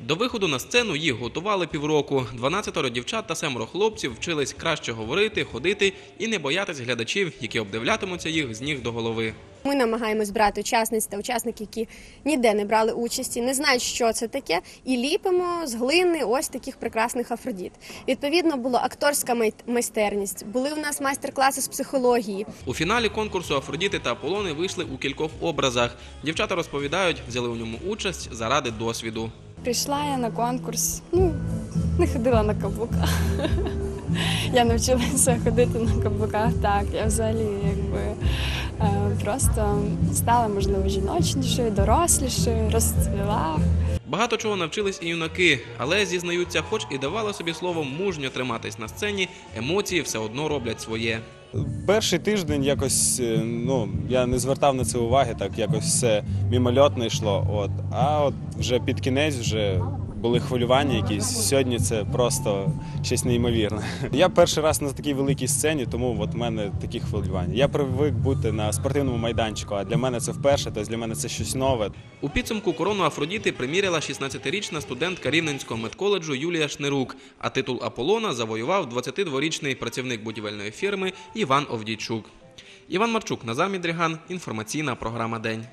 До виходу на сцену їх готували півроку. 12 дівчат та семеро хлопців вчились краще говорити, ходити і не боятись глядачів, які обдивлятимуться їх з ніг до голови. Ми намагаємось брати учасниць та учасників, які ніде не брали участі, не знають, що це таке, і ліпимо з глини ось таких прекрасних афродіт. Відповідно, була акторська майстерність, були у нас майстер-класи з психології. У фіналі конкурсу Афродіти та Аполлони вийшли у кількох образах. Дівчата розповідають, взяли у ньому участь заради досвіду. Прийшла я на конкурс, ну, не ходила на каблуках. Я навчилася ходити на каблуках так. Я взагалі якби просто стала, можливо, жіночнішою, дорослішою, розцвіла. Багато чого навчились і юнаки, але зізнаються, хоч і давали собі слово мужньо триматись на сцені, емоції все одно роблять своє. Перший тиждень якось е, ну я не звертав на це уваги, так якось все мімольотно йшло. От а от вже під кінець вже були хвилювання якісь. Сьогодні це просто щось неймовірне. Я перший раз на такій великій сцені, тому от в мене такі хвилювання. Я привик бути на спортивному майданчику, а для мене це вперше, тобто для мене це щось нове. У підсумку корону Афродіти приміряла 16-річна студентка Рівненського медколеджу Юлія Шнерук, а титул Аполлона завоював 22-річний працівник будівельної фірми Іван Овдійчук. Іван Марчук, Назар Мідріган, інформаційна програма День.